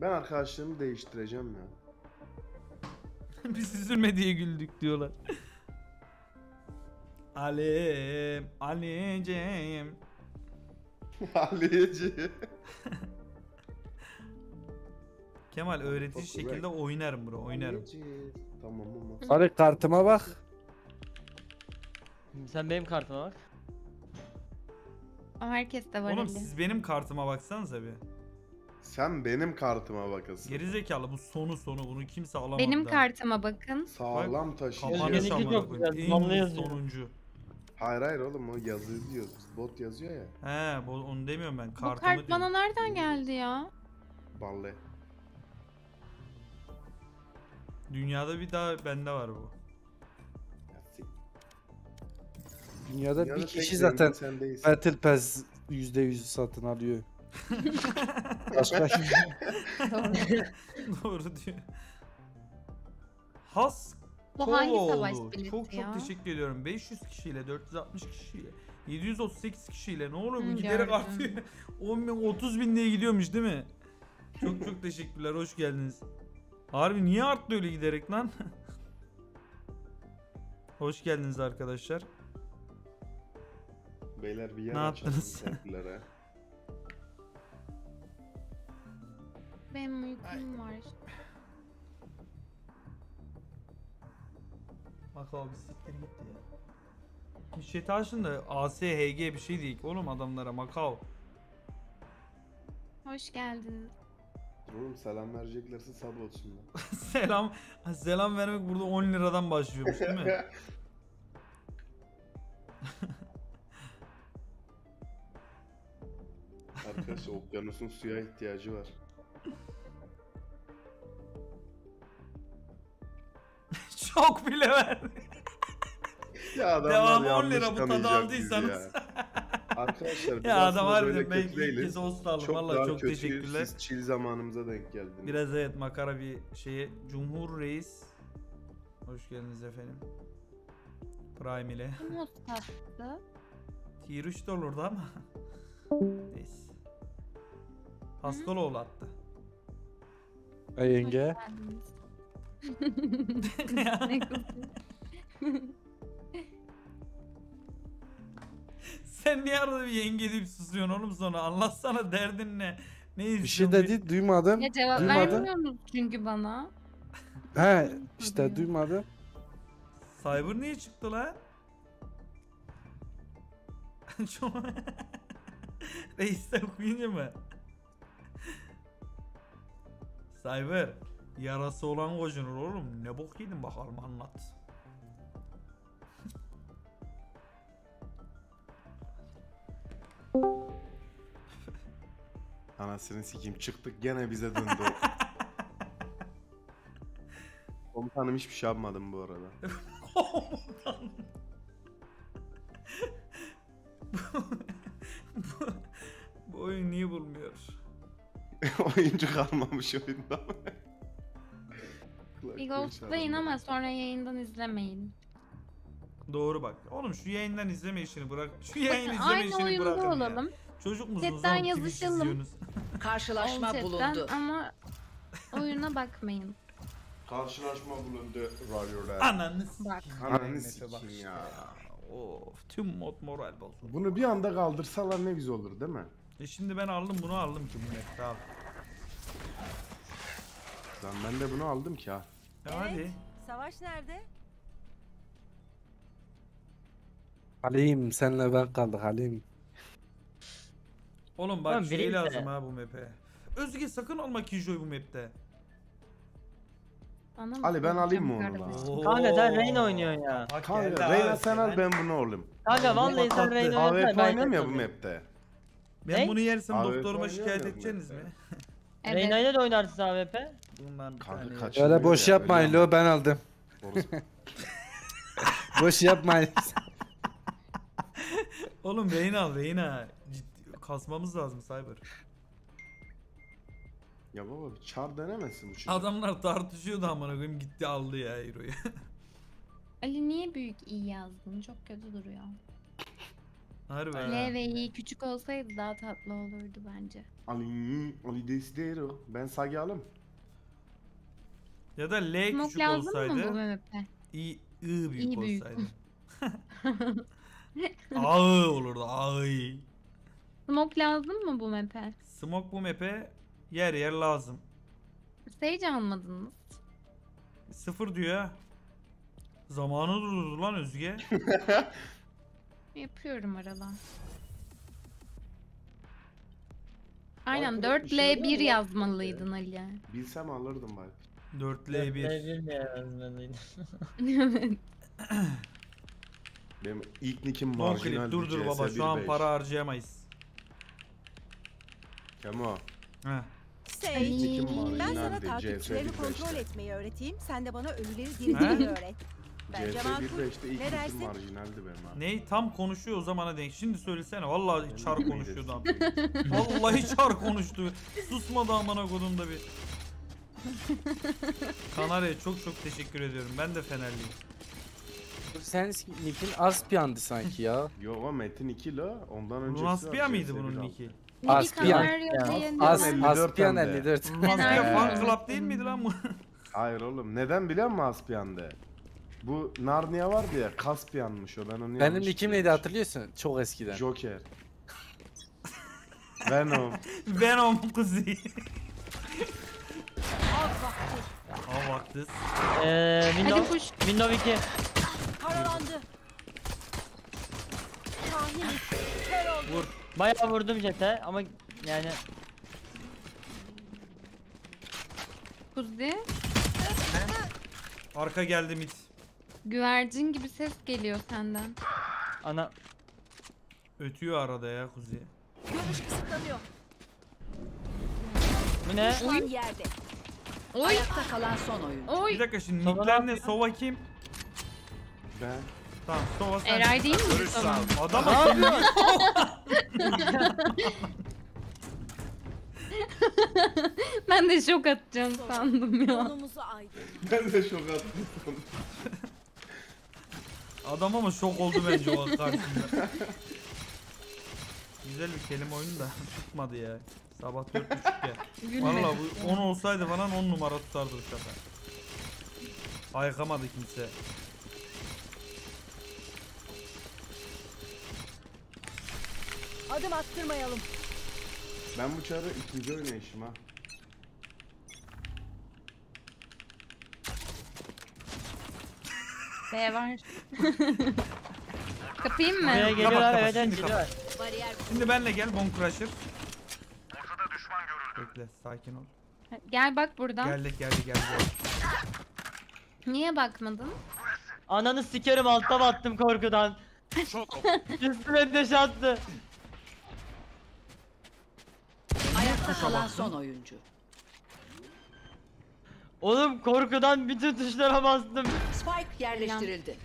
Ben arkadaşlığımı değiştireceğim ya. Biz üzülme diye güldük diyorlar. Alim, Alicim. Haliyeci. Kemal öğretici şekilde oynarım bro, oynarım. Tamam ama. Hadi kartıma bak. Sen benim kartıma bak. O herkes de var Oğlum Ali. siz benim kartıma baksanıza bir. Sen benim kartıma bakasın. Gerizekalı bu sonu sonu bunu kimse alamadı. Benim daha. kartıma bakın. Sağlam taşıyıcı. Çok En canlı iyi yazıyor. sonuncu. Hayır hayır oğlum o yazı diyor. Bot yazıyor ya. He bu, onu demiyorum ben. Bu Kartımı kart bana diyorum. nereden geldi ya? Vallahi. Dünyada bir daha bende var bu. Ya sik- Dünyada Dünyada bir tek kişi zaten sen değilsin. Battle Pass %100 satın alıyor. Başka Doğru diyor. Has Bu hangi savaş bileti Çok çok ya? teşekkür ediyorum. 500 kişiyle, 460 kişiyle, 738 kişiyle ne oluyor bu Hı, giderek gördüm. artıyor. 10 bin, 30 bin diye gidiyormuş değil mi? Çok çok teşekkürler, hoş geldiniz. Harbi niye arttı öyle giderek lan? hoş geldiniz arkadaşlar. Beyler bir yer Ne açalım yaptınız? misafirlere. Benim uykum var. Bak abi siktir gitti ya. Bir şey taşın da ASHG bir şey değil ki oğlum adamlara Macau. Hoş geldiniz. Oğlum selam vereceklerse sab olsunlar. selam selam vermek burada 10 liradan başlıyormuş değil mi? Arkadaşlar okyanusun suya ihtiyacı var. Çok bile verdi. Ya adamlar Devamı 10 yanlış lira bu tadı aldıysanız. Arkadaşlar Ya adam harbiden ben ilk kez olsun aldım. Çok Vallahi çok teşekkürler. Siz chill zamanımıza denk geldiniz. Biraz evet makara bir şeye. Cumhur Reis. Hoş geldiniz efendim. Prime ile. Kim o sattı? Tier 3 de olurdu ama. Neyse. Haskaloğlu attı. Ay yenge. Ne? Sen niye arada bir yenge deyip susuyorsun oğlum sonra? Anlatsana derdin ne? Ne Bir şey istiyorsun? dedi duymadım. Ya cevap Duymadım. vermiyorsunuz çünkü bana. He işte duymadım. Cyber niye çıktı lan? Reis'ten okuyunca mı? Cyber yarası olan kocunur oğlum. Ne bok yedin bakalım anlat. Anasını sikeyim çıktık gene bize döndü. Komutanım hiçbir şey yapmadım bu arada. Komutan. Oyuncu kalmamış oyunda. Bir ghostlayın ama sonra yayından izlemeyin. Doğru bak. Oğlum şu yayından izleme işini bırak. Şu yayın Bakın izleme aynı işini oyunda bırakın olalım. ya. Çocuk musunuz Chatten oğlum Twitch yazışalım. izliyorsunuz? Karşılaşma Chatten bulundu. ama oyuna bakmayın. Karşılaşma bulundu. Radyolar. Ananı Bak. Ananı sikeyim ya. Of tüm mod moral bozuldu. Bunu bir anda kaldırsalar ne güzel olur değil mi? E şimdi ben aldım bunu aldım ki bu map'te al. Lan ben de bunu aldım ki ha. Ya hadi. Savaş nerede? Halim senle ben kaldık Halim. Oğlum bak Oğlum şey vereyim lazım ha bu map'e. Özge sakın alma Killjoy bu map'te. Bana mı Ali, ben alayım mı onu lan? Kanka sen Reyna oynuyorsun ya. Bak Kanka geldi Reyna abi, sen al ben bunu olayım. Kanka vallahi sen tatlı. Reyna AWP oynamıyorum ya bu alayım. map'te. Ben Ne? bunu yersem doktoruma şikayet edeceksiniz mi? Evet. Reyna'yla da oynarsın AWP. Bundan bir Kanka tane. kaç- Öyle boş ya, yapmayın lo ben aldım. Orası- Boş yapmayın. Oğlum Reyna al Reyna. Ciddi, kasmamız lazım Cyber. ya baba bir çar denemesin bu çocuk. Adamlar tartışıyordu amına koyayım gitti aldı ya Hero'yu. Ali niye büyük iyi yazdın? Çok kötü duruyor. Harbi ha. L ve I küçük olsaydı daha tatlı olurdu bence. Ali, Ali Desidero. Ben Sagyalım. Ya da L Smoke küçük lazım mı bu olsaydı. map'e? I, I büyük İ büyük. olsaydı. Ağı olurdu ağı. Smoke lazım mı bu map'e? Smoke bu map'e yer yer lazım. Sage almadınız. Sıfır diyor ya. Zamanı durdu lan Özge. Yapıyorum arada. Aynen Arkada bir şey 4L1 var mı? yazmalıydın Ali. Bilsem alırdım bari. 4L1. Bir mi yazmalıydım? Evet. Benim ilk nickim Don marjinal clip dur dur baba şu an para harcayamayız. Kemo. Heh. Sage. Ben sana takipçilerini CS kontrol 1.5'te. etmeyi öğreteyim. Sen de bana ölüleri diriltmeyi öğret. Bence makul. 1.5'te ilk Ne nickim dersin? marjinaldi benim abi. Ney tam konuşuyor o zamana denk. Şimdi söylesene vallahi çar konuşuyordu adam. bilmiyorum. Vallahi çar konuştu. Susmadı amına kodumda bir. Kanarya'ya çok çok teşekkür ediyorum. Ben de Fenerliyim. Sen Nick'in Aspian'dı sanki ya. Yo o Metin 2 la. Ondan öncesi var, mıydı bunun 1.6. nicki? Niki Aspiyan. Canario diye ne As, var? 54 Aspian hem de. 54. Lunaspia Fener- fan club değil miydi lan bu? Hayır oğlum. Neden biliyor musun Aspian'de? Bu Narnia vardı ya. Caspian'mış o. Ben onu Benim Nick'im neydi hatırlıyorsun? Çok eskiden. Joker. Venom. Venom kuzi. Av vakti. Eee Hadi Windows, push. Windows 2. Paralandı. Kahin. Kör oldu. Vur. Bayağı vurdum jete ama yani Kuzi. Arka geldi mit. Güvercin gibi ses geliyor senden. ana Ötüyor arada ya kuzi. Görüş kısıtlanıyor. bu ne? Düşman yerde. Oy Ayakta kalan son oyun. Bir oy. dakika şimdi Sova nickler ne? Sova kim? Ben. Tamam Sova sen. Eray değil mi? Tamam. Adam Ne yapıyorsun? Ben de şok atacağım sandım ya. Ben de şok attım. Adam ama şok oldu bence o karşısında. Güzel bir kelime oyunu da tutmadı ya. Sabah 4.30 ya. Gülme. Valla bu 10 olsaydı falan 10 numara tutardı bu sefer. Ayıkamadı kimse. Adım attırmayalım. Ben bu çarı ikinci oynayışım ha. B var. Kapayım mı? Buraya geliyorlar kapat, şimdi geliyorlar. Bariyer Şimdi benle gel Bone Crusher. Bekle sakin ol. Gel bak buradan. Geldik geldi geldi. Niye bakmadın? Ananı sikerim altta battım korkudan. Üstüme deş attı. Ayakta kalan son oyuncu. Oğlum korkudan bütün tuşlara bastım. Spike yerleştirildi.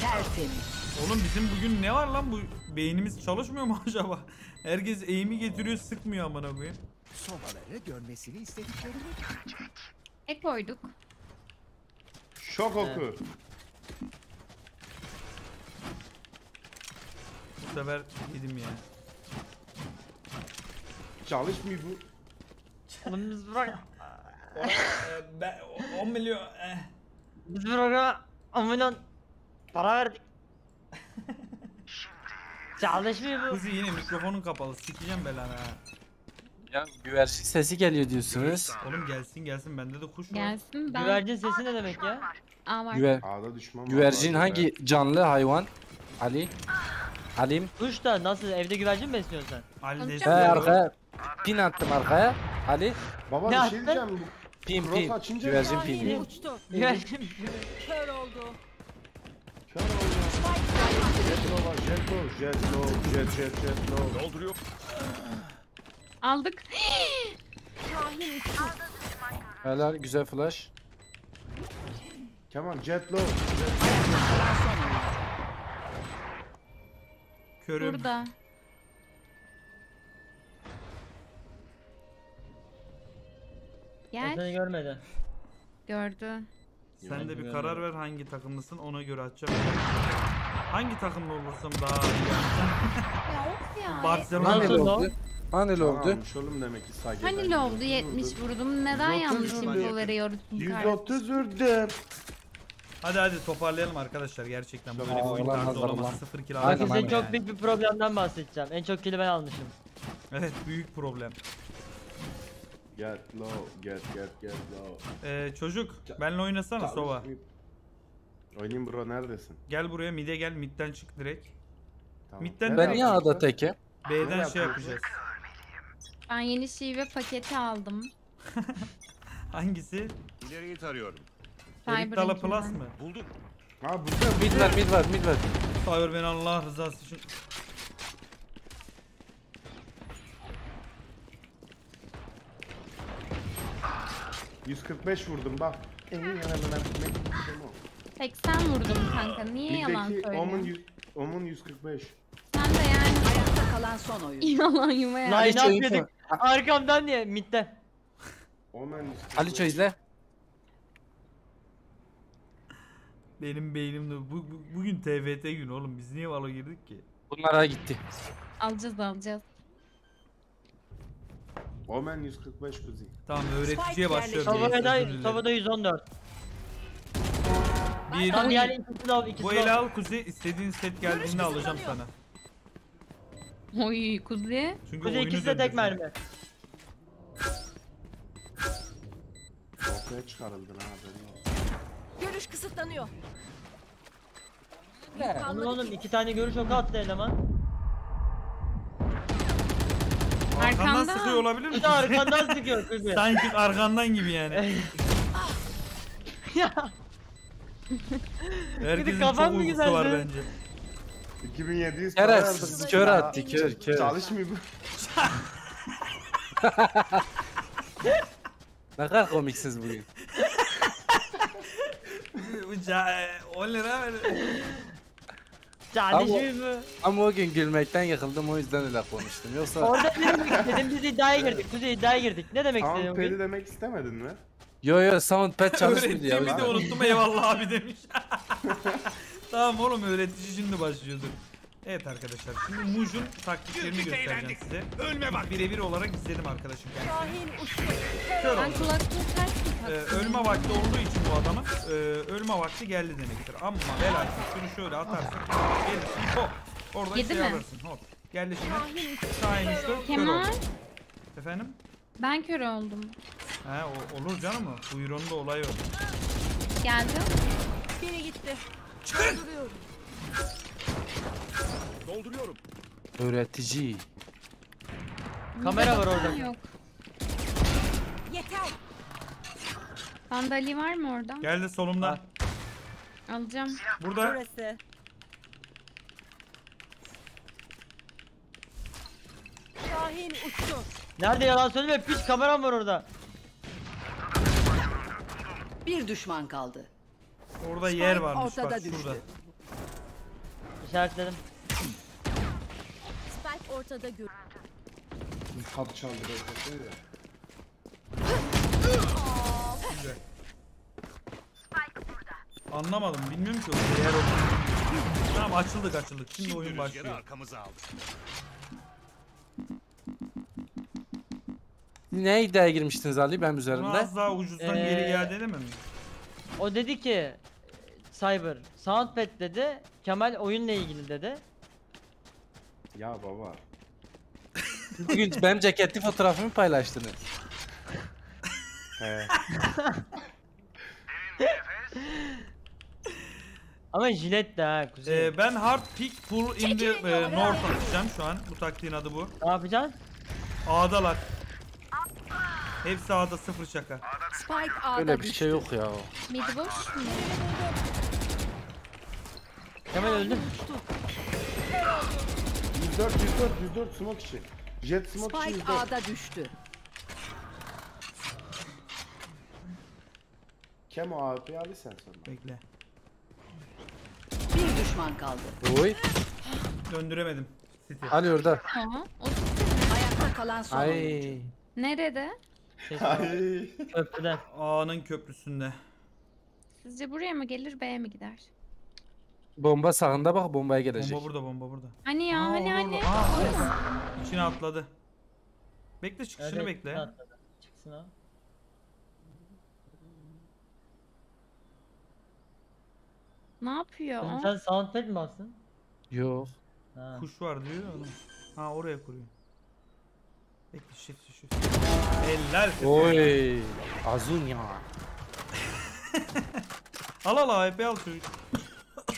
Tertemiz. Oğlum bizim bugün ne var lan bu beynimiz çalışmıyor mu acaba? Herkes eğimi getiriyor sıkmıyor amına koyayım. Sobaları görmesini istediklerini E koyduk. Şok oku. Bu sefer yedim ya. Çalışmıyor bu. Biz bırak. ben 10 milyon eh. Biz bırak. Amına para verdik. Çalışmıyor bu. Kızı yine mikrofonun kapalı sikeceğim belanı ha. Ya güvercin sesi geliyor diyorsunuz. Oğlum gelsin gelsin bende de kuş var. Gelsin ben. Güvercin sesi ne demek ya? Aa var. Güver A'da düşman var. güvercin A'da hangi canlı hayvan? Ali? Halim? Kuş da nasıl evde güvercin mi besliyorsun sen? Ali. He mısın? arkaya. Pin attım arkaya. Ali? Baba Ne bir attın? şey diyeceğim. Bu Pin Cross pin. açınca Güvercin Kahin pin. uçtu. Güvercin. Kör oldu. Var. Jet. Jet dolduruyor. Aldık. Uçtu. Helal güzel flash. Kemal jet low. Kalan son oyuncu. Körüm. Burada. Gel. seni görmedi. Gördü. Sen de bir karar ver hangi takımlısın ona göre atacağım. Hangi takımda olursam daha iyi yani. Ya of ya. Barcelona Hani Nasıl oldu? Hani oldu? Tamammış oğlum demek ki. Hani ne oldu 70 vurdum. Neden 130 yanlış veriyorsun kardeşim? 130 vurdum. Hadi hadi toparlayalım arkadaşlar gerçekten böyle bir oyun tarzı olamaz. olamaz. Sıfır kill Aynen, aldım Size aynen. çok büyük bir problemden bahsedeceğim. En çok kili ben almışım. Evet büyük problem. Get low, get get get low. Ee, çocuk benle oynasana Sova. Oynayayım bro neredesin? Gel buraya mid'e gel mid'den çık direkt. Tamam. Mid'den Ben niye? A'da tekim? B'den şey yapacağız. Ben yeni şive paketi aldım. Hangisi? İleriyi tarıyorum. Erik Dala. Plus mı? Buldum. Ha burada Mid var mid var mid var. Cyber beni Allah rızası için. bu. 145 vurdum bak. En iyi istediğim o. 80 vurdum kanka. Niye yalan Bizdeki Omun, söylüyorsun? yüz- Omun 145. Sen de yani Ayakta kalan son oyuncu. yalan. Line Aliço up info. yedik. Arkamdan niye? Mid'den. Omen 145. Aliço izle. Benim beynimde bu, bu- bugün TFT günü oğlum biz niye Valo girdik ki? Bunlara gitti. Alacağız alacağız. Omen 145 kuzi. Tamam öğreticiye başlıyorum. Tavada, Özür dilerim. tavada 114. Bir, Tam yani ikisi low, ikisi bu ele al Kuzey istediğin set geldiğinde alacağım sana. Oy kuzi. Çünkü Kuzey oyunu ikisi de tek mermi. Ortaya çıkarıldın ha haberin olsun. Görüş kısıtlanıyor. Onun oğlum iki tane görüş oku attı eleman. Arkandan Arkanda. sıkıyor olabilir mi? Bir de arkandan sıkıyor Kuzey. Sanki arkandan gibi yani. ya. Herkesin kafan çok mı uykusu güzeldi? var bence. 2700 Kör para aldık. kör Ya, attı, kör, kör. Çalışmıyor bu. Ne kadar komiksiniz bugün. Bu ca- 10 lira ver. Çalışmıyor mu? Ama o gün gülmekten yıkıldım o yüzden öyle konuştum. Yoksa Orada ne demek istedim? Biz iddiaya girdik. Kuzey iddiaya girdik. Ne demek Tamam istedin peri demek istemedin mi? Yo yo soundpad çalışmıyordu ya. Öğrettiğimi de unuttum eyvallah abi demiş. tamam oğlum öğretici şimdi başlıyordur. Evet arkadaşlar şimdi Muj'un taktiklerini göstereceğim size. Ölme bak. Birebir olarak izledim arkadaşım kendisini. Şahin uçtu. Kör Ben oldu. kulaklığı ters mi Ee, taktım? ölme vakti olduğu için bu adamın e, ölme vakti geldi demektir. Ama ve lakin şunu şöyle atarsak gelirsin hop. Orada Yedi şey mi? alırsın hop. Geldi şimdi. Şahin uçtu. Kör Kemal. Efendim? ben kör oldum. He o, olur canım o. Buyruğunda olay o. Geldi. Biri gitti. Dolduruyorum. Öğretici. Kamera var orada. Yok. Yeter. Sandalye var mı orada? Geldi solumda. Var. Alacağım. Burada. Burası. Şahin uçtu. Nerede yalan söyleme piç kameram var orada. Bir düşman kaldı. Orada yer Spike varmış ortada bak düştü. şurada. İşaretledim. Spike ortada gör. Kapı çaldı ya. Güzel. Anlamadım bilmiyorum ki orada yer olduğunu. Tamam açıldık açıldık. Şimdi oyun Rüzgarı başlıyor. arkamıza aldık. Ne iddiaya girmiştiniz Ali ben Bunu üzerinde? az daha ucuzdan Ee, geri iade edemem mi? O dedi ki Cyber Soundpad dedi. Kemal oyunla ilgili dedi. Ya baba. Bugün benim ceketli fotoğrafımı paylaştınız. He. Ama jilet de ha kuzey. Ee, ben hard pick pull in the e, north atacağım şu an. Bu taktiğin adı bu. Ne yapacaksın? A'dalar. Hepsi A'da sıfır şaka. Spike A'da Öyle bir düştü. şey yok ya. Mid boş mu? Kemal öldü. 104 104 104 smoke için. Jet smoke için Spike 104. A'da düştü. Kemo AWP'yi al sen sonra. Bekle. Bir düşman kaldı. Oy. Döndüremedim. City. Ali orada. Ayakta kalan son oyuncu. Ay. Nerede? Ay. Köprüden. A'nın köprüsünde. Sizce buraya mı gelir B'ye mi gider? Bomba sağında bak bombaya gelecek. Bomba burada bomba burada. Hani ya Aa, hani orada, hani. orada. Aa, evet. İçine atladı. Bekle çıkışını Evet, bekle. atladı. Çıksın o. Ne yapıyor? Oğlum sen soundpad mi bastın? Yok. Ha. Kuş var diyor ya. Ha oraya kuruyor. Bekle shift shift. Eller kız. Oy. Azun ya. Al al AWP al çocuk.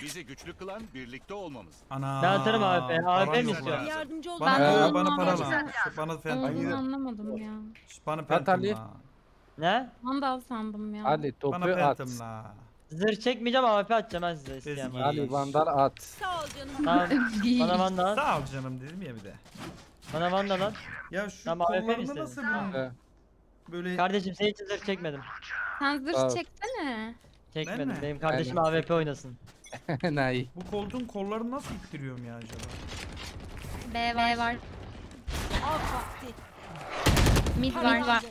Bizi güçlü kılan birlikte olmamız. Ana. Ben atarım AWP. AWP mi istiyor? Yardımcı ol. Bana, Ben bana, bana para lan. Bana. Olduğunu Hayır. anlamadım ya. Bana Ali. la. Ne? Vandal sandım ya. Ali topu Bana at. phantom la. Zırh çekmeyeceğim AWP atacağım ben size isteyen. Ali vandal at. Sağ ol canım. Tamam. Bana vandal at. Sağ ol canım dedim ya bir de. Bana vandal at. Ya şu Tamam, kollarını istedin? nasıl bunun He. böyle Kardeşim senin için zırh çekmedim. Sen zırh Al. çeksene. Çekmedim. mi? Benim kardeşim Aynen. AWP oynasın. Nay. bu koltuğun kollarını nasıl ittiriyorum ya acaba? B var. B var. Mid var. var.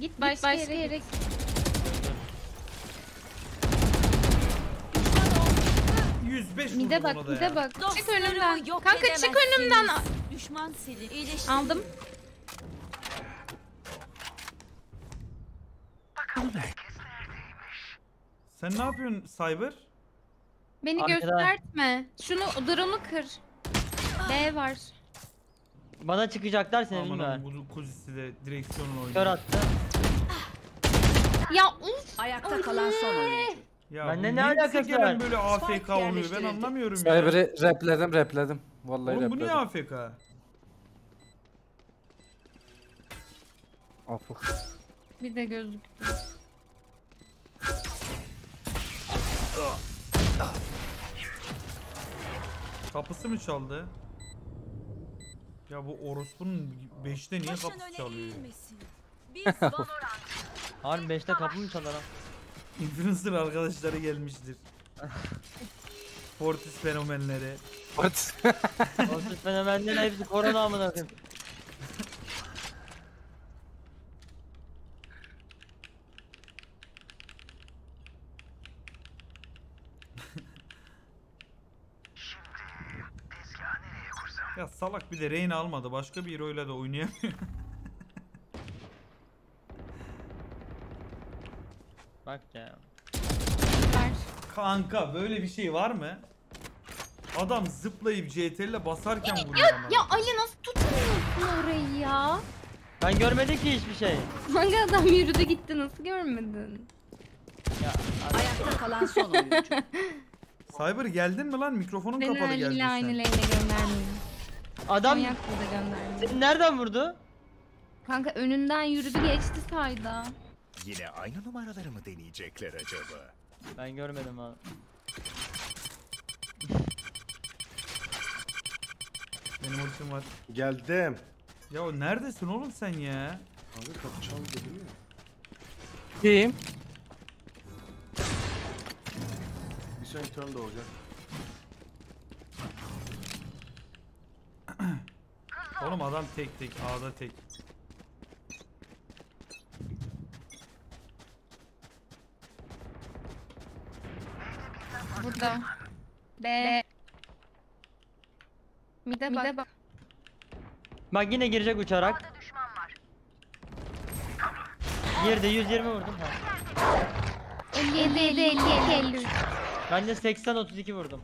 Git başka, yere, yere. 105 Mide bak, mide ya. bak. Çık Dostlarımı önümden. yok Kanka çık edemezsiniz. önümden. Düşman sili. İyileştir. Aldım. Sen ne yapıyorsun Cyber? Beni Arkada. göstertme. Şunu drone'u kır. B var. Bana çıkacaklar seni Aman bilmiyorum. bu kuzisi de direksiyonla oynuyor. Kör attı. Ya uf. Ayakta kalan son oyuncu. Ya Bende bu ne niye alakası gelen var? böyle AFK oluyor ben yerleştirildi. anlamıyorum ya. Cyber'ı repledim repledim. Vallahi Oğlum bu niye repledim. AFK? Afuk. Bir de gözlük. Kapısı mı çaldı? Ya bu orospunun 5'te niye Başın kapısı öne çalıyor? eğilmesin. Biz Valorant. Harbi 5'te kapı mı çalar ha? Influencer arkadaşları gelmiştir. Fortis fenomenleri. What? Süt fenomenlerin hepsi korona amına koyayım. Ya salak bir de Reyna almadı. Başka bir hero'yla da oynayamıyor. Bak ya. Var. Kanka böyle bir şey var mı? Adam zıplayıp CTRL basarken vuruyor Ya, ama. ya Ali nasıl tutamıyorsun orayı ya? Ben görmedim ki hiçbir şey. Hangi adam yürüdü gitti nasıl görmedin? Ya Ayakta kalan son oyuncu. Cyber geldin mi lan? Mikrofonun Beni kapalı Ali geldin ile aynı lane'e göndermeyin. adam Manyak da göndermeyin. seni nereden vurdu? Kanka önünden yürüdü geçti sayda. Yine aynı numaraları mı deneyecekler acaba? Ben görmedim abi. Benim ultim var. Geldim. Ya neredesin oğlum sen ya? Abi kapı çaldı değil mi? Kim? Bir sonraki turn da olacak. Oğlum adam tek tek A'da tek. Burada. B. Mide bak. bak. Bak yine girecek uçarak. Girdi 120 vurdum. Ha. 57 57 53. Ben de 80 32 vurdum.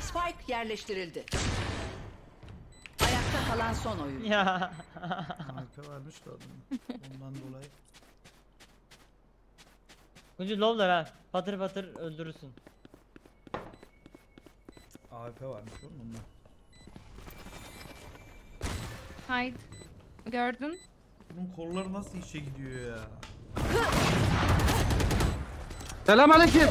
Spike yerleştirildi. Ayakta kalan son oyuncu. Ya. Arka varmış da adamın. Ondan dolayı. Kuncu low'lar ha. Patır patır öldürürsün. AWP varmış oğlum ondan. Haydi. Gördün? Bunun kolları nasıl işe gidiyor ya? Selam aleyküm.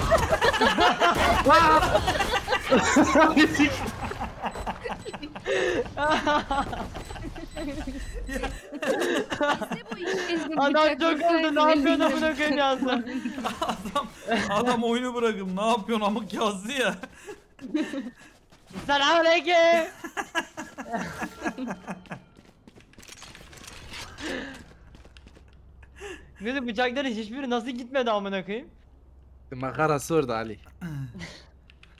Adam çok öldü ne yapıyorsun amına koyayım yazdı. Adam adam oyunu bırakıp ne yapıyorsun amık yazdı ya. Selamünaleyküm. Gözüm bıçakların hiçbiri nasıl gitmedi amına koyayım? Makarası orada Ali.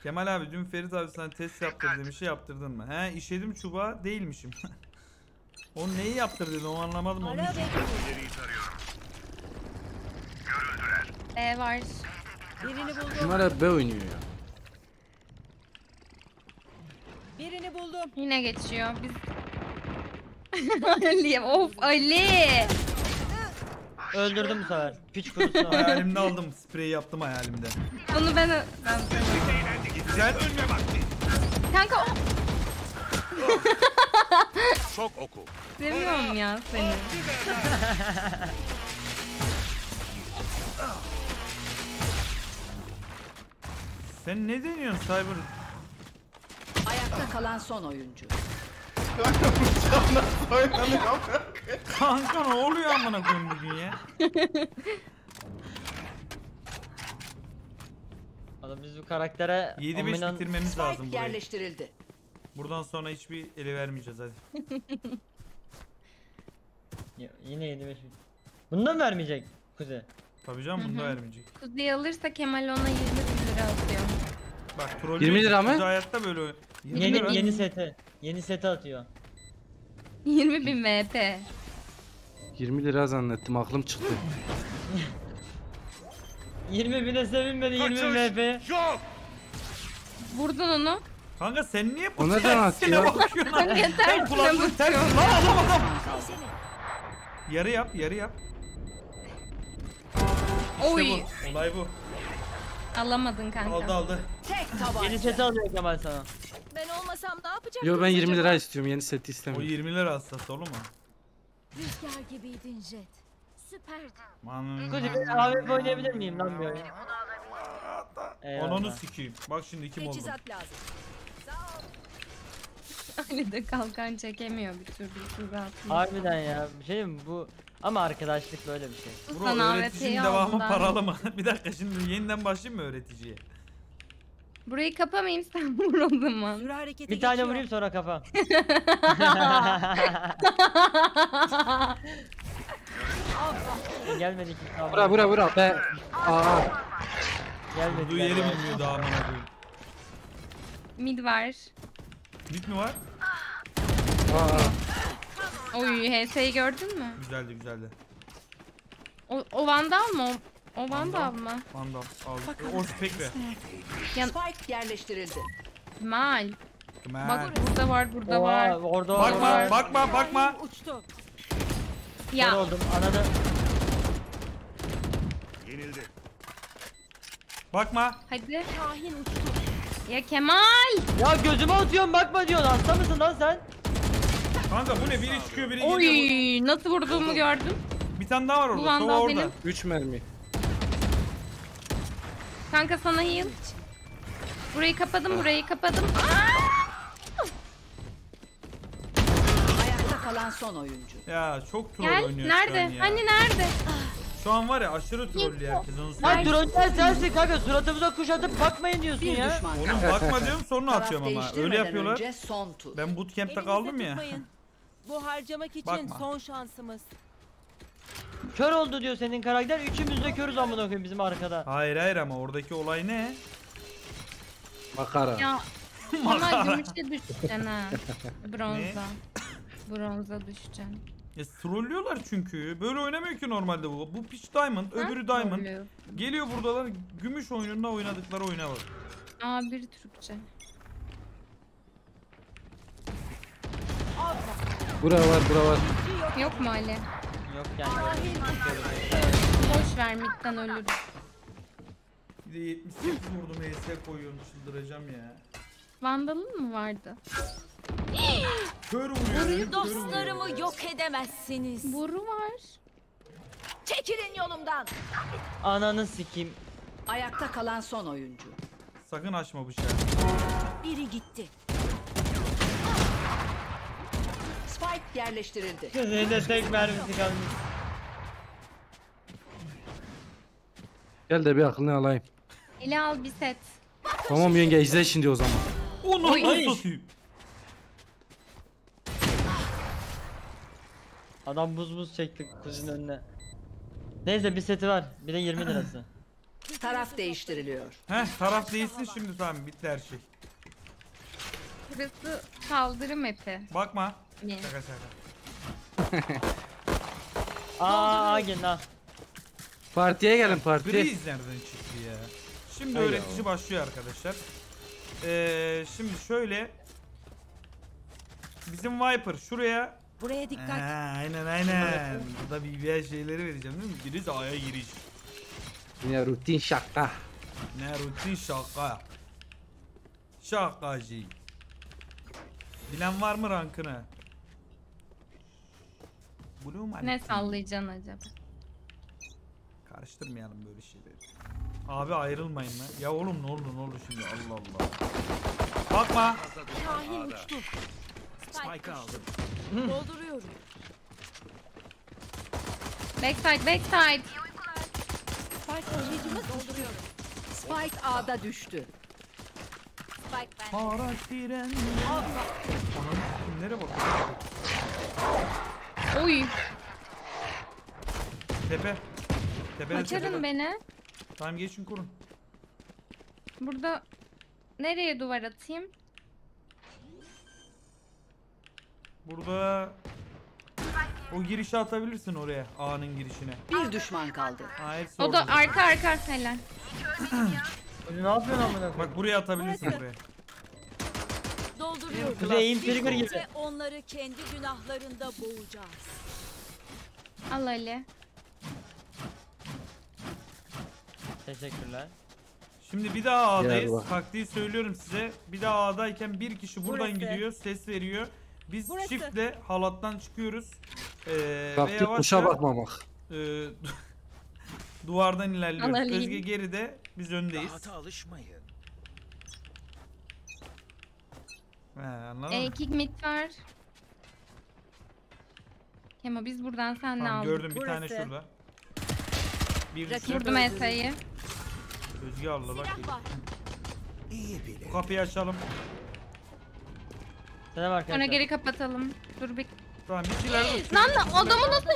Kemal abi dün Ferit abi sana test yaptırdı bir şey yaptırdın mı? He işedim çubuğa değilmişim. o neyi yaptırdın onu anlamadım onu. Ve E var. birini buldum. Bunlar hep B oynuyor ya. Birini buldum. Yine geçiyor. Biz Ali of Ali. Öldürdüm bu sefer. Piç kurusu. Hayalimde aldım spreyi yaptım hayalimde. Bunu ben ben Güzel. Kanka o Çok oku. seviyorum ya seni. Sen ne deniyorsun Cyber? Ayakta kalan son oyuncu. Kanka ne oluyor amına koyayım bugün ya? Oğlum biz bu karaktere 7-5 dominant- bitirmemiz lazım burayı. yerleştirildi. Buradan sonra hiçbir ele vermeyeceğiz hadi. Yine 7-5 Bunu da mı vermeyecek Kuzey? Tabii canım bunu da vermeyecek. Kuzey alırsa Kemal ona 20 bin lira atıyor. Bak troll 20 lira mı? hayatta böyle 20 lira. Yeni yeni sete. Yeni sete atıyor. 20 bin VP. 20 lira zannettim aklım çıktı. 20 bine sevinmedi 20 VP. Yok. Vurdun onu. Kanka sen niye bu O neden tersine atıyor? bakıyorsun? Kanka tersine Kulaklığın ters. Lan adam adam. Yarı yap yarı yap. İşte Oy. bu. Olay bu. Alamadın kanka. Aldı aldı. Tek tabanca. Yeni sete alıyor Kemal sana. Ben olmasam ne yapacaktınız Yo ben 20 acaba? lira istiyorum yeni seti O istemiyorum. 20 lira hassas oğlum mu? Rüzgar gibiydin Jet. Süperdin. Man. Kuzey ben AWP oynayabilir miyim lan bir oyun? Eyvallah. Onunu sikeyim. Bak şimdi kim oldu. Teçhizat lazım. Ali de kalkan çekemiyor bir türlü. Harbiden ya. Bir şey diyeyim mi? Bu ama arkadaşlık böyle bir şey. Bro Sana öğreticinin devamı paralı mı? bir dakika şimdi yeniden başlayayım mı öğreticiye? Burayı kapamayayım sen vur o zaman. Hareketi Bir tane geçiyor. vurayım sonra kafa. Gelmedi ki. Bura bura bura be. Aa. Gelmedi. Olduğu yeri bilmiyor daha amına koyayım. Mid var. Bit mi var? Aa. Oy HS'yi gördün mü? Güzeldi güzeldi. O, o vandal mı? O, o vandal mı? Vandal al. O spekre. Spike yerleştirildi. Kemal. Kemal. Bak burada var burada Oha, var. Orada Bakma orada. bakma bakma. Uçtu. Ya oldum. Ananı. Yenildi. Bakma. hadi. Kahin uçtu. Ya Kemal. Ya gözüme atıyorsun bakma diyorsun. Hasta mısın lan sen? Kanka bu ne? Biri çıkıyor biri geliyor. Oy nasıl vurduğumu gördün. Bir tane daha var orada. vandal Sova orada. benim. 3 mermi. Kanka sana heal. Burayı kapadım burayı kapadım. Ayakta kalan son oyuncu. Ya çok troll Gel oynuyor nerede? şu an ya. Hani nerede? Şu an var ya aşırı trollü herkes onu Lan söyleyeyim. troller sensin kanka. Suratımıza kuş atıp bakmayın diyorsun Bir ya. düşman Oğlum kaldı. bakma diyorum sonra Taraf atıyorum ama. Öyle yapıyorlar. önce son tur. Ben bootcamp'te kaldım ya. tutmayın. Bu harcamak için Bakma. son şansımız. Kör oldu diyor senin karakter. Üçümüz de körüz amına koyayım bizim arkada. Hayır hayır ama oradaki olay ne? Makara. Ya Kemal gümüşe düşeceksin ha. Bronza. Bronza düşeceksin. Ya trollüyorlar çünkü. Böyle oynamıyor ki normalde bu. Bu Peach Diamond, öbürü Diamond. Trollüyor. Geliyor buradalar gümüş oyununda oynadıkları oyuna bak. A1 Türkçe. Bura var bura var. Yok mu Ali? Yok yani. Boş ver midden ölürüz. Bir de 78 vurdum HS koyuyorum çıldıracağım ya. Vandalın mı vardı? Kör vuruyor. Dostlarımı yok edemezsiniz. Boru var. Çekilin yolumdan. Ananı sikeyim. Ayakta kalan son oyuncu. Sakın açma bıçağı. Biri gitti. Spike yerleştirildi. Senin de tek mermisi kalmış. Gel de bir aklını alayım. Eli al bir set. Tamam yenge izle şimdi o zaman. Onu Oy. satayım? Adam buz buz çekti kuzun önüne. Neyse bir seti var. Bir de 20 lirası. Taraf değiştiriliyor. Heh taraf değilsin şimdi tamam bitti her şey. Burası saldırı map'i. Bakma. Ne? Şaka şaka. Aa gelin ha. Partiye gelin partiye. Breeze nereden çıktı ya? Şimdi Ay öğretici başlıyor arkadaşlar. Ee, şimdi şöyle Bizim Viper şuraya Buraya dikkat. Ha, aynen aynen. Burada BBL şeyleri vereceğim değil mi? Biriz A'ya giriş. Yine rutin şaka. Ne rutin şaka. Şakacı. Bilen var mı rankını? Blue mu? Ne sallayacaksın acaba? Karıştırmayalım böyle şeyleri. Abi ayrılmayın lan. Ya oğlum ne oldu ne oldu şimdi Allah Allah. Bakma. Şahin uçtu. Spike aldım. Dolduruyorum. Backside backside. Spike taşıyıcımız dolduruyorum. Spike A'da düştü. Spike ben. Para tren. Ananı kimlere bak. Oy. Tepe. Tepe Kaçırın beni. Tamam geçin kurun. Burada nereye duvar atayım? Burada o girişi atabilirsin oraya. A'nın girişine. Bir düşman kaldı. Ha hepsi O da orada. arka arka helal. Ne yapıyorsun amına koyayım? Bak buraya atabilirsin buraya. Dolduruyorum. Aim trigger gibi. Ve onları kendi günahlarında boğacağız. Al Ali. Teşekkürler. Şimdi bir daha A'dayız. Taktiği söylüyorum size. Bir daha A'dayken bir kişi buradan Burası. gidiyor, ses veriyor. Biz Burası. çiftle halattan çıkıyoruz. Ee, ve Taktik yavaşça kuşa bakmamak. e, duvardan ilerliyoruz. Alayım. Özge geride, biz öndeyiz. Rahata alışmayın. He, anladın E, mı? kick mid var. Kemo biz buradan senle Tamam, aldık. gördüm bir tane Burası. şurada. Bir Rakip. Vurdum Esa'yı. Özge aldı bak. Bu kapıyı açalım. Selam Sonra arkadaşlar. geri kapatalım. Dur bir. Tamam bir şeyler de Lan lan, adamı nasıl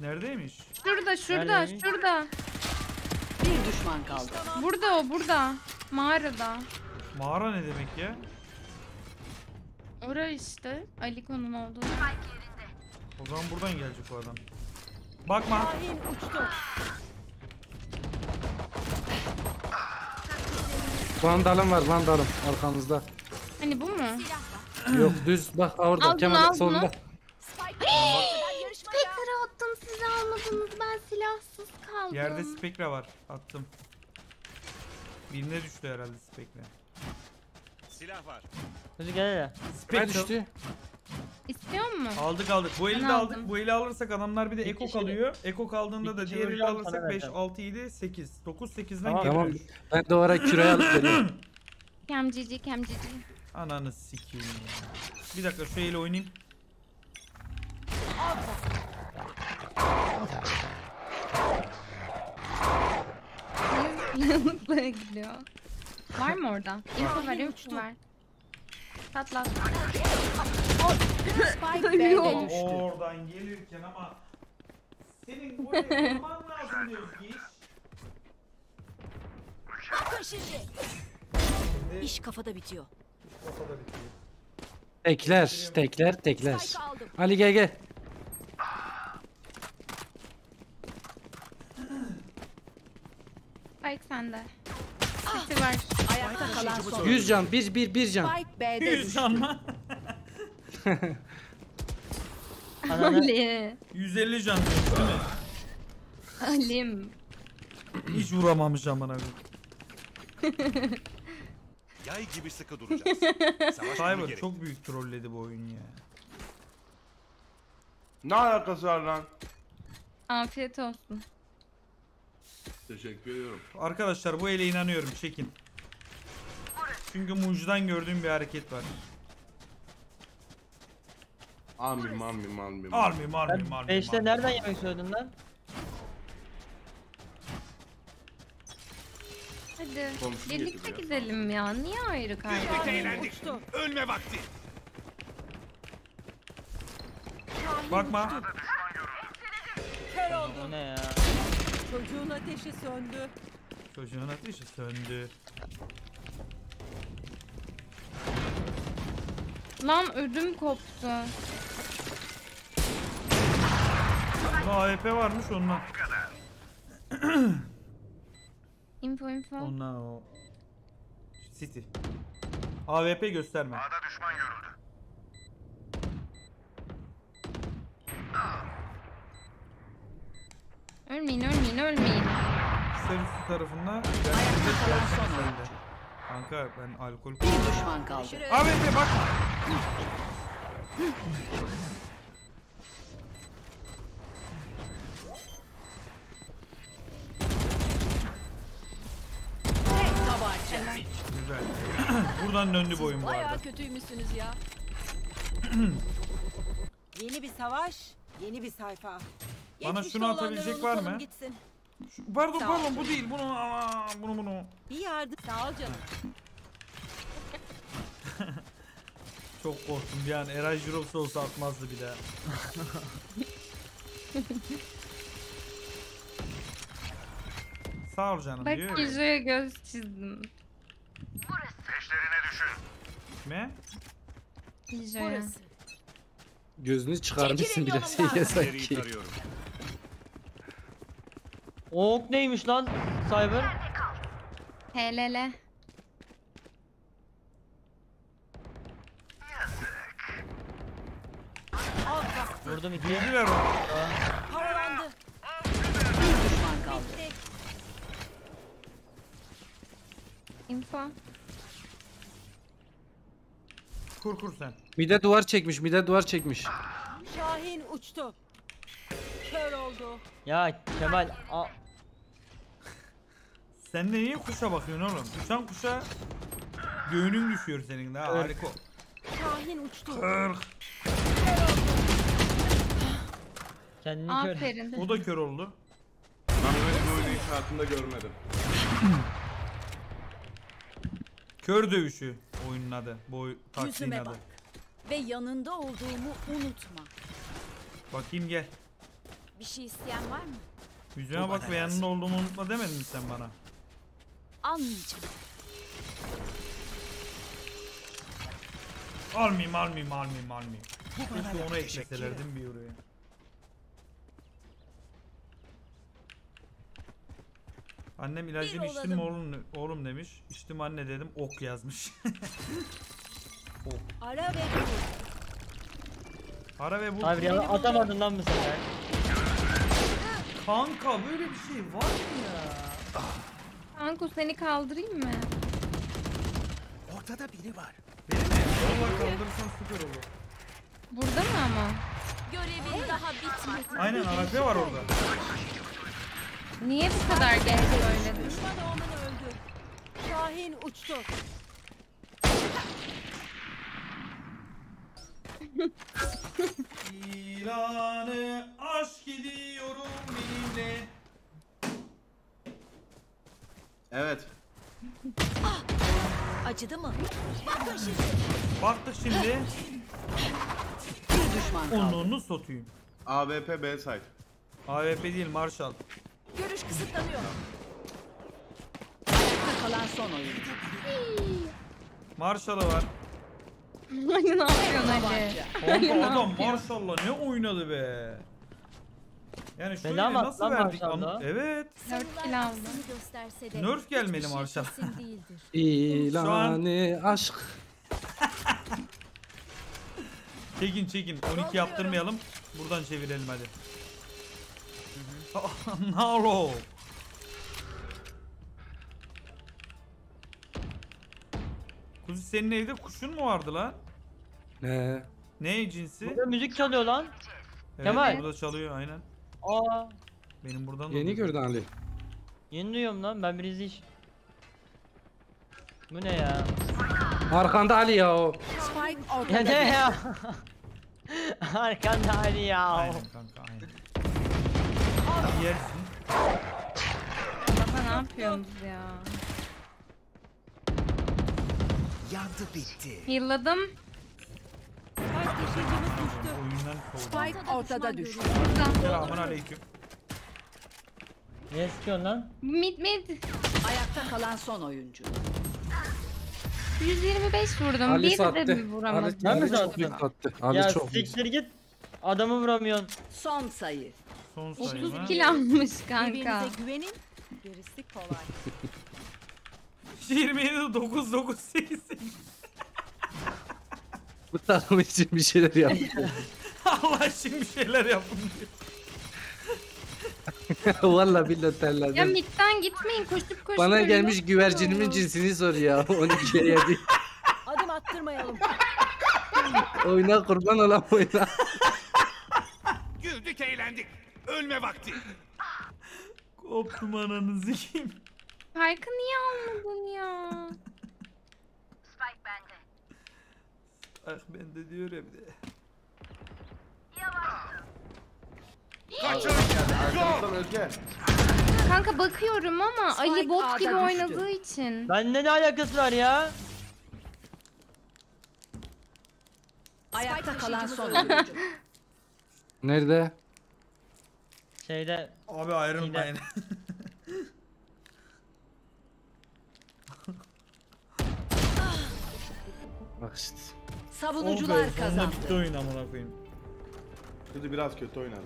Neredeymiş? Şurada şurada Neredeymiş? şurada. Bir düşman kaldı. Burada o burada. Mağarada. Mağara ne demek ya? Ora işte. Aliko'nun olduğu. O zaman buradan gelecek o adam. Bakma. Şahin uçtu. Vandalım var vandalım arkamızda. Hani bu mu? Yok düz bak orada Al bunu, Kemal al solunda. Spectre attım siz almadınız. Ben silahsız kaldım. Yerde spekra var. Attım. Birine düştü herhalde spekra. Silah var. Kuzu gel. Ne Spectre. düştü? İstiyor mu? Aldık aldık. Bu eli Ben de aldım. aldık. Bu eli alırsak adamlar bir de Bir eko kişi- kalıyor. Eko kaldığında bir da kişi diğer eli alırsak sana 5, vereceğim. 6, 7, 8. 9, 8'den Tamam. Tamam geliyoruz. ben de oraya küreği alıp geliyorum. Kemcici kemcici. Ananı sikeyim ya. Bir dakika şu eli oynayayım. Yanıtla gidiyor. Var mı orada? Info ver info ver. Patlat. Spike. B'de düştü. Oradan gelirken ama senin buraya vurman lazım diyoruz ki şimdi. İş kafada bitiyor. Kafada bitiyor. Tekler, tekler, tekler. Spike aldım. Ali gel gel. Spike sende. City var. Ayakta kalan son. 100 can, 1 1 1 can. Spike B'de Yüz düştü. can mı? Ananı. Ali. 150 can diyor, değil mi? Alim. Hiç vuramamış amına koyayım. Yay gibi sıkı duracağız. Savaş Cyber gerek. çok büyük trolledi bu oyun ya. Ne alakası var lan? Afiyet olsun. Teşekkür ediyorum. Arkadaşlar bu ele inanıyorum çekin. Çünkü Muj'dan gördüğüm bir hareket var. Almayayım almayayım almayayım. Almayayım almayayım Ben almayayım. 5'te nereden yemek söyledin lan? Hadi. Komşu Birlikte getiriyor. gidelim ya. Niye ayrı kaybediyoruz? Eğlendik. Ölme vakti. Bakma. Kör oldu. O ne ya? Çocuğun ateşi söndü. Çocuğun ateşi söndü. Lan ödüm koptu. AWP varmış ondan. Info info. Ondan o. City. AWP gösterme. Ölmeyin ölmeyin ölmeyin. Serüstü tarafında. Kanka ben alkol Bir düşman kaldı. AWP bak. Tek tabanca. Güzel. Buradan döndü boyun bu arada. Bayağı kötüymüşsünüz ya. Yeni bir savaş, yeni bir sayfa. Bana şunu atabilecek var mı? Gitsin. Şu- Pardon Sağ pardon bu değil. Bunu aa, bunu bunu. Bir yardım. Sağ ol canım. Çok korktum bir an. Eray Jirox olsa atmazdı bir daha. Sağ ol canım Bak diyor. göz çizdim. Ne? Kijo'ya. Burası. Gözünü çıkarmışsın şeye İleriyi sanki. Ok neymiş lan Cyber? HLL. Vurdum iki. Girdiler o. Havalandı. Bir düşman kaldı. Info. Kur kur sen. Mide duvar çekmiş, mide duvar çekmiş. Şahin uçtu. Kör oldu. Ya Kemal a Sen de niye kuşa bakıyorsun oğlum? Uçan kuşa göğünün düşüyor senin de ha Evet. harika. Şahin uçtu. Kırk. kendini kör. Aferin. O da kör oldu. Ben böyle bir oyunu hiç hayatımda görmedim. Kör dövüşü oyunun adı. Bu oy- taktiğin Yüzüme adı. bak. Ve yanında olduğumu unutma. Bakayım gel. Bir şey isteyen var mı? Yüzüme bak ve yanında olduğumu unutma demedin mi sen bana? Almayacağım. Almayayım almayayım almayayım almayayım. Keşke onu ekleselerdim bir oraya. Annem ilacını Bir olalım. oğlum, oğlum demiş. İçtim anne dedim ok yazmış. Ara ve dur. Para ve bul. Cyber ya atamadın lan bu sefer. Kanka böyle bir şey var mı ya? Kanku seni kaldırayım mı? Ortada biri var. Beni mi? Valla kaldırırsan süper olur. Burada mı ama? Görevin daha bitmedi. Aynen AWP var orada. Niye bu kadar geç söyledin? Düşman oğlanı öldü. Şahin uçtu. İlanı aşk gidiyorum benimle. Evet. Acıdı mı? Bakın şimdi. Baktık şimdi. Bir düşman kaldı. Onunu satayım. AWP B site. AWP değil Marshall. Görüş kısıtlanıyor. Ayakta kalan son oyuncu. Marshall'ı var. Ay ne yapıyorsun Ali? Kanka adam Marshall'la ne oynadı be. Yani Bela attı nasıl lan verdik? Marshall'da? An- evet. Dört kill de Nerf şey Marshall. İlanı aşk. Çekin çekin. 12 yaptırmayalım. Buradan çevirelim hadi. Nalo. Kuzi senin evde kuşun mu vardı lan? Ne? Ne cinsi? Burada müzik çalıyor lan. Evet, Kemal. burada çalıyor aynen. Aa Benim buradan da Yeni gördün Ali. yeni duyuyorum lan ben bir izleyiş. Bu ne ya? Arkanda Ali ya o. Ya ne ya? Arkanda Ali ya. Aynen kanka aynen. Yersin. Baba ne yapıyorsunuz ya? Yandı bitti. Düştü. Oyundan. Spike ortada düştü. Selamun aleyküm. Niye sıkıyorsun lan? Mid mid. Ayakta kalan son oyuncu. 125 vurdum. Ali bir sattı. de bir vuramadım. Ali, Ben mi sattım? sattı. Ali ya çok siktir git. Adamı vuramıyorsun. Son sayı. Son 30 sayı mı? kill almış kanka. Birbirinize güvenin. Gerisi kolay. 27 9 9 8 Bu takım için bir şeyler yaptı. Allah için bir şeyler yapın diyor. Valla billahi Ya terledim. midden gitmeyin koşup koşup. Bana ölüyorum. gelmiş güvercinimin cinsini soruyor. 12'ye yedi. Adım attırmayalım. Oyna kurban olan oyna. Güldük eğlendik. Ölme vakti. Koptum ananı sikeyim. Spike'ı niye almadın ya? Ah ben de diyor ya bir de. Arkamızdan öte. Kanka bakıyorum ama Ali bot gibi oynadığı için. Bende ne alakası var ya? Ayakta kalan son oyuncu. Nerede? Şeyde Abi ayrılmayın. Bak işte. Savunucular kazandı. bitti oyun amına koyayım. Şimdi biraz kötü oynadım.